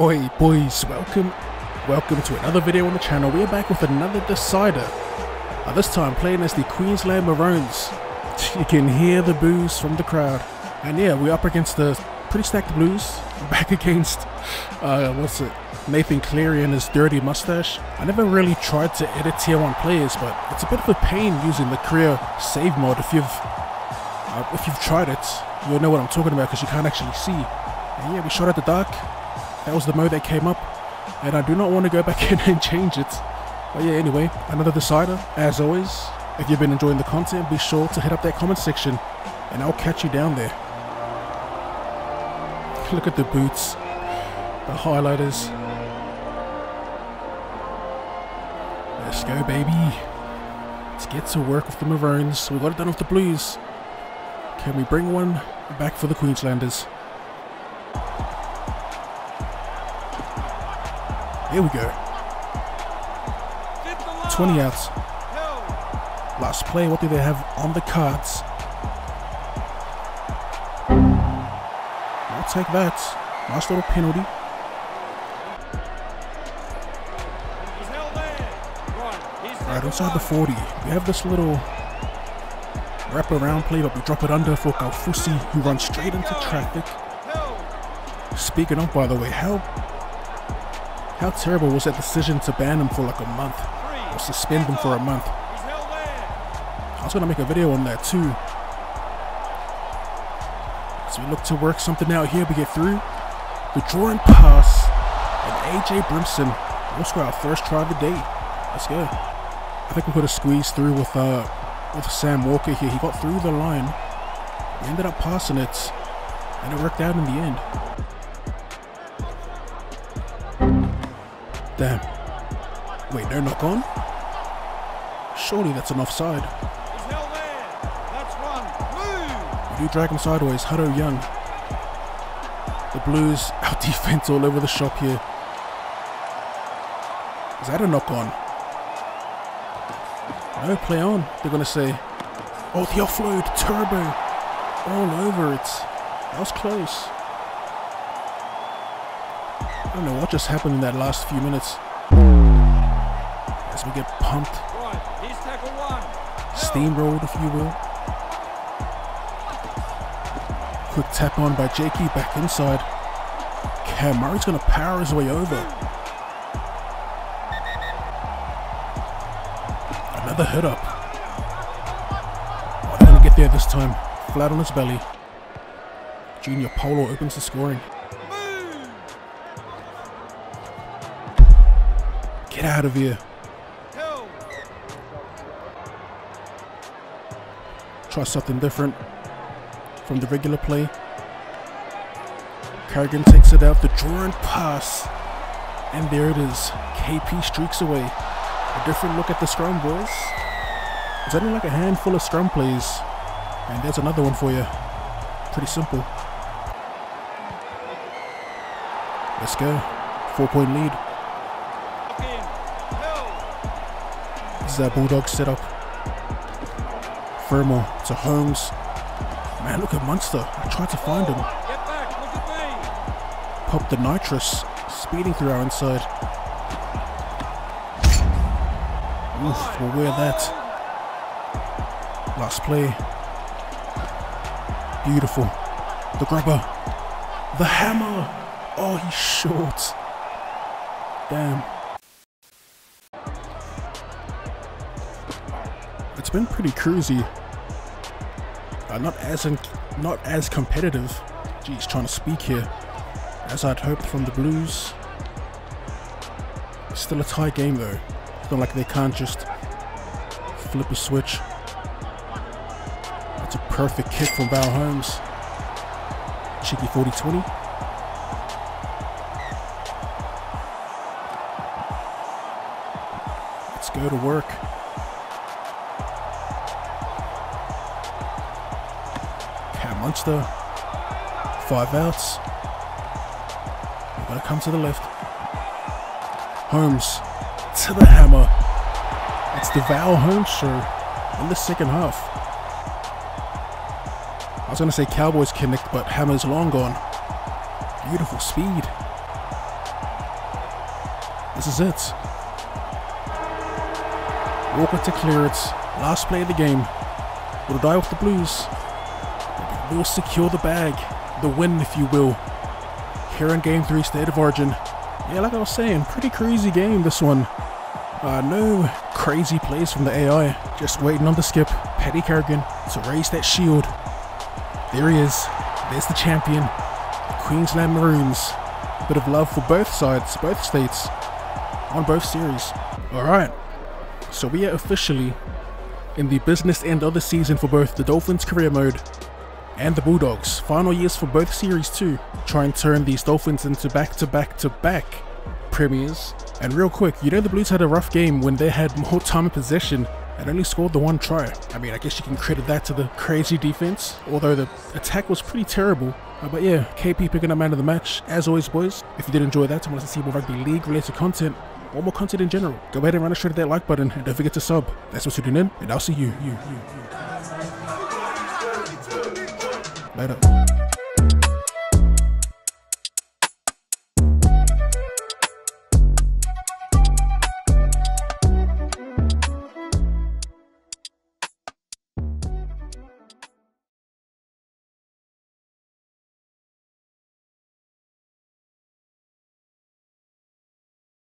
Oi boys, welcome, welcome to another video on the channel. We are back with another decider. Uh, this time playing as the Queensland Maroons. You can hear the boos from the crowd. And yeah, we're up against the pretty stacked Blues. Back against, uh, what's it, Nathan Cleary and his dirty mustache. I never really tried to edit tier 1 players, but it's a bit of a pain using the career save mode. If you've, uh, if you've tried it, you'll know what I'm talking about because you can't actually see. And yeah, we shot at the dark. That was the mode that came up. And I do not want to go back in and change it. But yeah, anyway, another decider. As always, if you've been enjoying the content, be sure to hit up that comment section and I'll catch you down there. Look at the boots, the highlighters. Let's go, baby. Let's get to work with the Maroons. We got it done with the Blues. Can we bring one back for the Queenslanders? Here we go. 20 outs. Last play, what do they have on the cards? I'll take that. Nice little penalty. Right inside the 40, we have this little wrap around play, but we drop it under for Kaufusi, who runs straight into traffic. Speaking of, by the way, how how terrible was that decision to ban him for like a month, or suspend him for a month? I was gonna make a video on that too. So we look to work something out here. We get through the drawing pass, and AJ Brimson will score our first try of the day. Let's go. I think we could have squeezed through with uh with Sam Walker here. He got through the line. Ended up passing it, and it worked out in the end. Damn. Wait, no knock on? Surely that's an offside. We do drag him sideways. Hudson Young. The Blues out defense all over the shop here. Is that a knock on? No, play on. They're going to say, oh, the offload, turbo, all over it. That was close. I don't know what just happened in that last few minutes. As we get pumped, steamrolled, if you will. Quick tap on by Jakey back inside. Cam Murray's going to power his way over. Another hit up. Oh, going to get there this time. Flat on his belly. Junior Paulo opens the scoring. Get out of here. Try something different from the regular play. Carrigan takes it out, the drawing pass. And there it is. KP streaks away. A different look at the scrum, boys. It's only like a handful of scrum plays. And there's another one for you. Pretty simple. Let's go. Four point lead. Is our Bulldog setup. Furmore to Holmes. Man, look at Munster. I tried to find him. Pop the nitrous. Speeding through our inside. Oof, we'll wear that. Last play. Beautiful. The grubber. The hammer. Oh, he's short. Damn. It's been pretty cruisy. Uh, not as not as competitive. Geez, trying to speak here. As I'd hoped from the Blues. Still a tight game though. It's not like they can't just flip a switch. That's a perfect kick from Val Holmes. Cheeky 40-20. Let's go to work. Munster. Five outs. We've got to come to the left. Holmes to the hammer. It's the Val Holmes show in the second half. I was going to say Cowboys connect, but Hammer's long gone. Beautiful speed. This is it. Walker to clear it. Last play of the game. Will die off the Blues. Will secure the bag. The win, if you will. Here in Game 3, State of Origin. Yeah, like I was saying, pretty crazy game, this one. Uh, no crazy plays from the AI. Just waiting on the skip, Paddy Carrigan, to raise that shield. There he is. There's the champion. Queensland Maroons. A bit of love for both sides, both states, on both series. Alright, so we are officially in the business end of the season for both the Dolphins career mode and the Bulldogs. Final years for both series too. Try and turn these Dolphins into back to back to back premiers. And real quick, you know the Blues had a rough game when they had more time in possession and only scored the one try. I mean, I guess you can credit that to the crazy defense, although the attack was pretty terrible. Uh, but yeah, KP picking up man of the match. As always, boys, if you did enjoy that and want to see more rugby league related content, or more content in general, go ahead and run a straight that like button and don't forget to sub. That's what's tuning in, and I'll see you, you, you, you. Later.